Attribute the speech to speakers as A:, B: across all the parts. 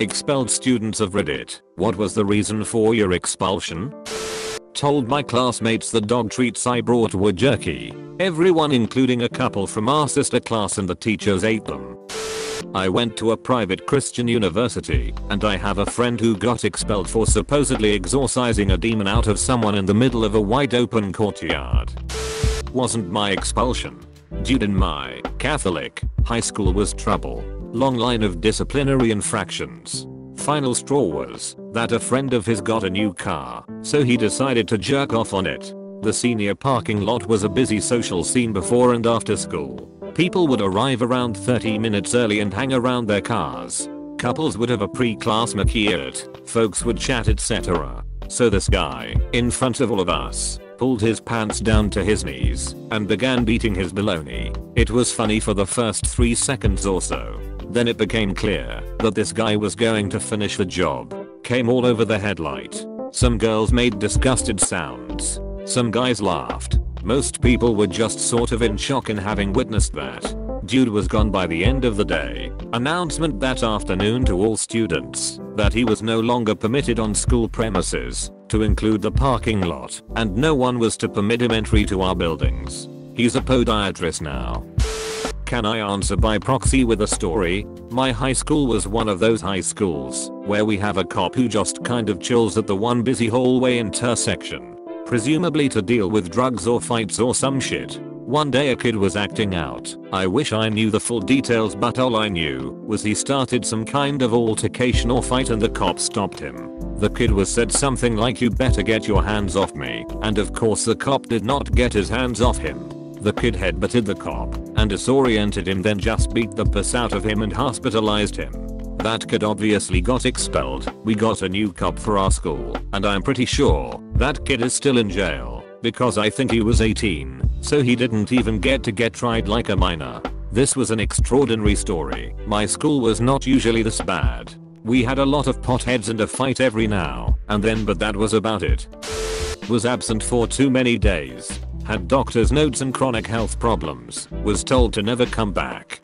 A: Expelled students of Reddit. What was the reason for your expulsion? Told my classmates the dog treats I brought were jerky. Everyone including a couple from our sister class and the teachers ate them. I went to a private Christian university and I have a friend who got expelled for supposedly exorcising a demon out of someone in the middle of a wide open courtyard. Wasn't my expulsion. Dude in my Catholic high school was trouble. Long line of disciplinary infractions. Final straw was that a friend of his got a new car, so he decided to jerk off on it. The senior parking lot was a busy social scene before and after school. People would arrive around 30 minutes early and hang around their cars. Couples would have a pre-class maquillage, folks would chat etc. So this guy, in front of all of us, pulled his pants down to his knees and began beating his baloney. It was funny for the first 3 seconds or so. Then it became clear that this guy was going to finish the job. Came all over the headlight. Some girls made disgusted sounds. Some guys laughed. Most people were just sort of in shock in having witnessed that. Dude was gone by the end of the day. Announcement that afternoon to all students that he was no longer permitted on school premises, to include the parking lot, and no one was to permit him entry to our buildings. He's a podiatrist now. Can I answer by proxy with a story? My high school was one of those high schools where we have a cop who just kind of chills at the one busy hallway intersection. Presumably to deal with drugs or fights or some shit. One day a kid was acting out. I wish I knew the full details but all I knew was he started some kind of altercation or fight and the cop stopped him. The kid was said something like you better get your hands off me and of course the cop did not get his hands off him. The kid headbutted the cop and disoriented him then just beat the piss out of him and hospitalized him. That kid obviously got expelled. We got a new cop for our school and I'm pretty sure that kid is still in jail because I think he was 18 so he didn't even get to get tried like a minor. This was an extraordinary story. My school was not usually this bad. We had a lot of potheads and a fight every now and then but that was about it. Was absent for too many days had doctor's notes and chronic health problems, was told to never come back.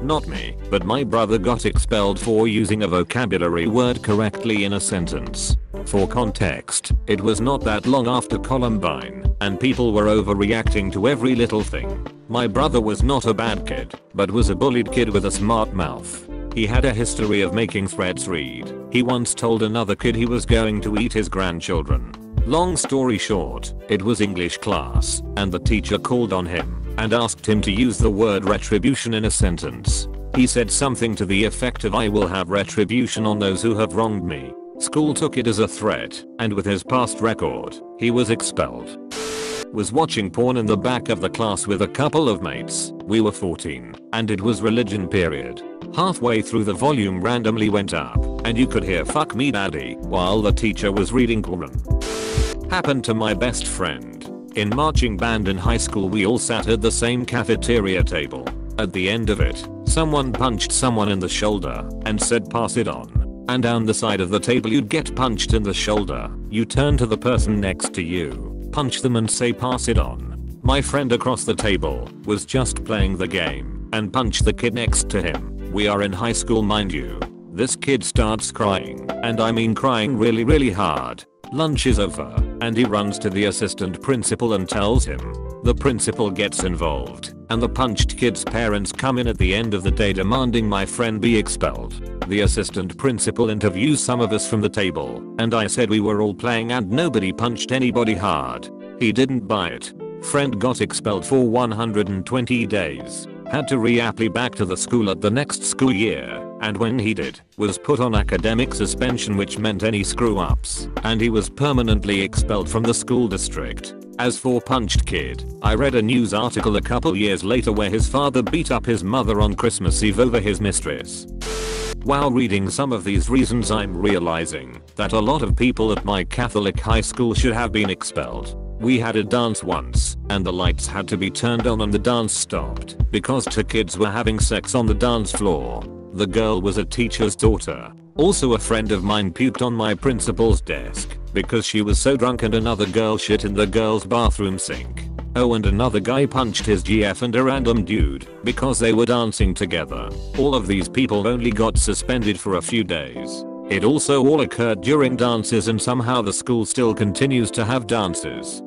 A: Not me, but my brother got expelled for using a vocabulary word correctly in a sentence. For context, it was not that long after Columbine, and people were overreacting to every little thing. My brother was not a bad kid, but was a bullied kid with a smart mouth. He had a history of making threats read. He once told another kid he was going to eat his grandchildren. Long story short, it was English class, and the teacher called on him and asked him to use the word retribution in a sentence. He said something to the effect of I will have retribution on those who have wronged me. School took it as a threat, and with his past record, he was expelled. Was watching porn in the back of the class with a couple of mates. We were 14, and it was religion period. Halfway through the volume randomly went up, and you could hear fuck me daddy while the teacher was reading Quran. Happened to my best friend. In marching band in high school we all sat at the same cafeteria table. At the end of it, someone punched someone in the shoulder and said pass it on. And down the side of the table you'd get punched in the shoulder. You turn to the person next to you, punch them and say pass it on. My friend across the table was just playing the game and punched the kid next to him. We are in high school mind you. This kid starts crying and I mean crying really really hard Lunch is over, and he runs to the assistant principal and tells him. The principal gets involved, and the punched kid's parents come in at the end of the day demanding my friend be expelled. The assistant principal interviews some of us from the table, and I said we were all playing and nobody punched anybody hard. He didn't buy it. Friend got expelled for 120 days. Had to re-apply back to the school at the next school year and when he did, was put on academic suspension which meant any screw ups, and he was permanently expelled from the school district. As for Punched Kid, I read a news article a couple years later where his father beat up his mother on Christmas Eve over his mistress. While reading some of these reasons I'm realizing that a lot of people at my Catholic high school should have been expelled. We had a dance once, and the lights had to be turned on and the dance stopped because two kids were having sex on the dance floor. The girl was a teacher's daughter. Also a friend of mine puked on my principal's desk because she was so drunk and another girl shit in the girl's bathroom sink. Oh and another guy punched his GF and a random dude because they were dancing together. All of these people only got suspended for a few days. It also all occurred during dances and somehow the school still continues to have dances.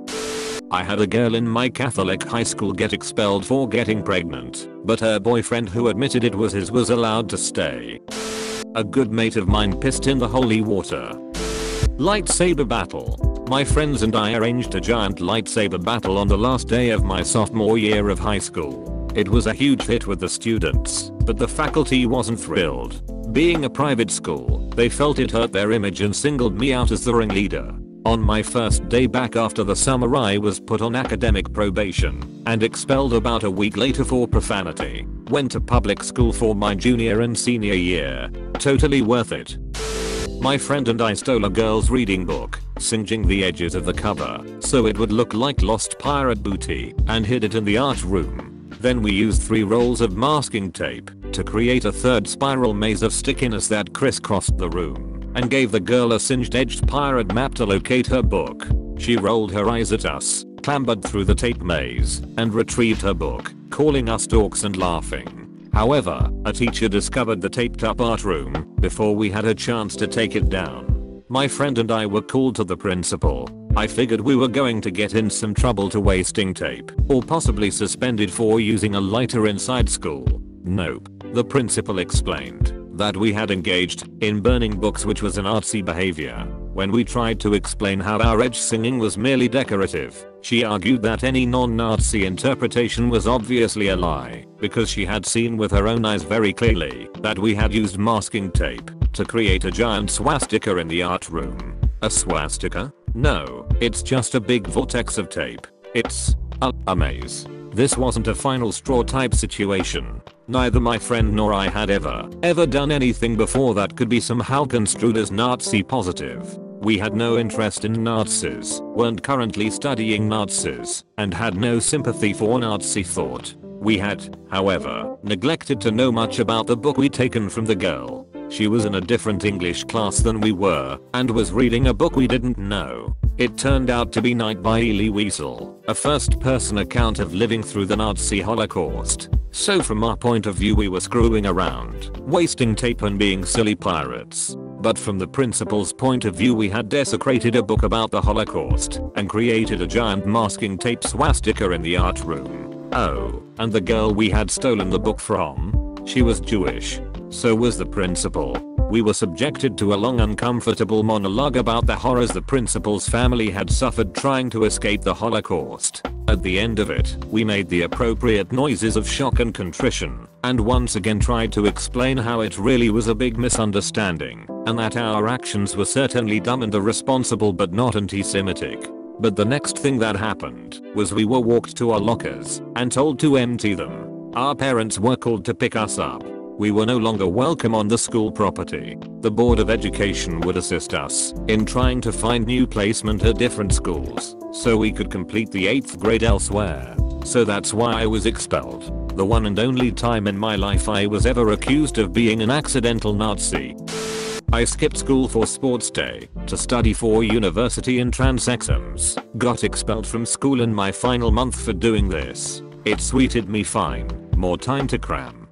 A: I had a girl in my Catholic high school get expelled for getting pregnant, but her boyfriend who admitted it was his was allowed to stay. A good mate of mine pissed in the holy water. Lightsaber battle. My friends and I arranged a giant lightsaber battle on the last day of my sophomore year of high school. It was a huge hit with the students, but the faculty wasn't thrilled. Being a private school, they felt it hurt their image and singled me out as the ringleader. On my first day back after the summer I was put on academic probation and expelled about a week later for profanity. Went to public school for my junior and senior year. Totally worth it. My friend and I stole a girl's reading book, singeing the edges of the cover so it would look like lost pirate booty and hid it in the art room. Then we used three rolls of masking tape to create a third spiral maze of stickiness that crisscrossed the room and gave the girl a singed edged pirate map to locate her book. She rolled her eyes at us, clambered through the tape maze, and retrieved her book, calling us dorks and laughing. However, a teacher discovered the taped up art room before we had a chance to take it down. My friend and I were called to the principal. I figured we were going to get in some trouble to wasting tape or possibly suspended for using a lighter inside school. Nope. The principal explained that we had engaged in burning books which was an artsy behavior. When we tried to explain how our edge singing was merely decorative, she argued that any non-Nazi interpretation was obviously a lie, because she had seen with her own eyes very clearly that we had used masking tape to create a giant swastika in the art room. A swastika? No, it's just a big vortex of tape. It's a, a maze. This wasn't a final straw type situation. Neither my friend nor I had ever, ever done anything before that could be somehow construed as Nazi positive. We had no interest in Nazis, weren't currently studying Nazis, and had no sympathy for Nazi thought. We had, however, neglected to know much about the book we'd taken from the girl. She was in a different English class than we were, and was reading a book we didn't know. It turned out to be Night by Elie Wiesel, a first person account of living through the Nazi Holocaust. So from our point of view we were screwing around, wasting tape and being silly pirates. But from the principal's point of view we had desecrated a book about the Holocaust and created a giant masking tape swastika in the art room. Oh, and the girl we had stolen the book from? She was Jewish. So was the principal. We were subjected to a long uncomfortable monologue about the horrors the principal's family had suffered trying to escape the Holocaust. At the end of it, we made the appropriate noises of shock and contrition, and once again tried to explain how it really was a big misunderstanding, and that our actions were certainly dumb and irresponsible but not anti-Semitic. But the next thing that happened was we were walked to our lockers and told to empty them. Our parents were called to pick us up we were no longer welcome on the school property. The Board of Education would assist us in trying to find new placement at different schools so we could complete the 8th grade elsewhere. So that's why I was expelled. The one and only time in my life I was ever accused of being an accidental Nazi. I skipped school for sports day to study for university entrance exams. Got expelled from school in my final month for doing this. It suited me fine. More time to cram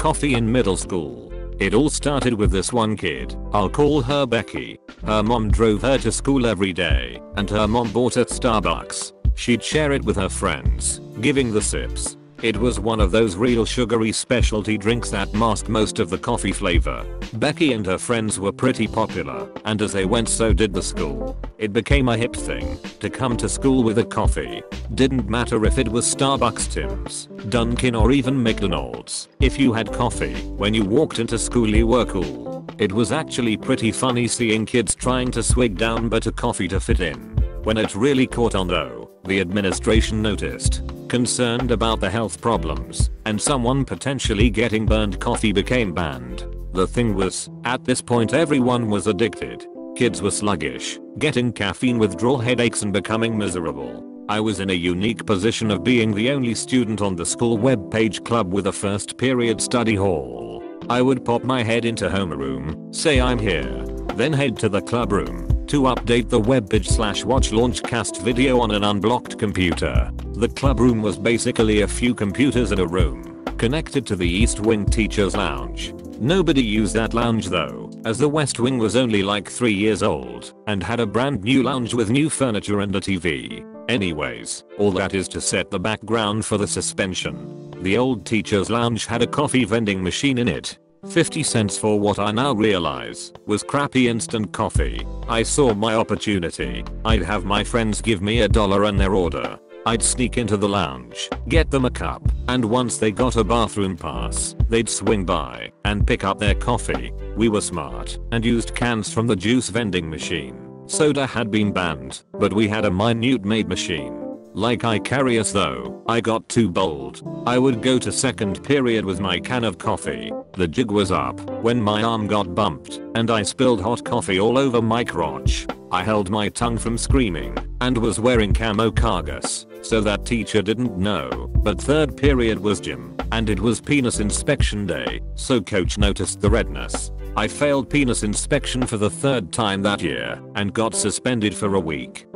A: coffee in middle school. It all started with this one kid, I'll call her Becky. Her mom drove her to school every day, and her mom bought at Starbucks. She'd share it with her friends, giving the sips. It was one of those real sugary specialty drinks that mask most of the coffee flavor. Becky and her friends were pretty popular, and as they went so did the school. It became a hip thing to come to school with a coffee. Didn't matter if it was Starbucks Tim's, Dunkin or even McDonald's. If you had coffee when you walked into school you were cool. It was actually pretty funny seeing kids trying to swig down better coffee to fit in. When it really caught on though, the administration noticed concerned about the health problems, and someone potentially getting burned coffee became banned. The thing was, at this point everyone was addicted. Kids were sluggish, getting caffeine withdrawal headaches and becoming miserable. I was in a unique position of being the only student on the school webpage club with a first period study hall. I would pop my head into homeroom, say I'm here, then head to the club room to update the webpage slash watch launchcast video on an unblocked computer. The club room was basically a few computers in a room, connected to the East Wing teacher's lounge. Nobody used that lounge though, as the West Wing was only like 3 years old and had a brand new lounge with new furniture and a TV. Anyways, all that is to set the background for the suspension. The old teacher's lounge had a coffee vending machine in it. 50 cents for what I now realize was crappy instant coffee. I saw my opportunity. I'd have my friends give me a dollar and their order. I'd sneak into the lounge, get them a cup, and once they got a bathroom pass, they'd swing by and pick up their coffee. We were smart and used cans from the juice vending machine. Soda had been banned, but we had a minute maid machine. Like Icarus though, I got too bold. I would go to second period with my can of coffee. The jig was up when my arm got bumped and I spilled hot coffee all over my crotch. I held my tongue from screaming and was wearing camo cargus, so that teacher didn't know, but third period was gym and it was penis inspection day, so coach noticed the redness. I failed penis inspection for the third time that year and got suspended for a week.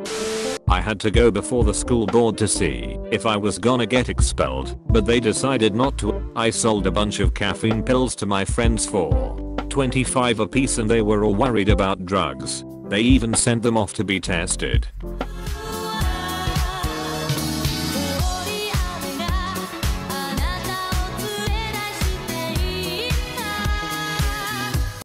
A: I had to go before the school board to see if I was gonna get expelled, but they decided not to. I sold a bunch of caffeine pills to my friends for 25 a piece and they were all worried about drugs. They even sent them off to be tested.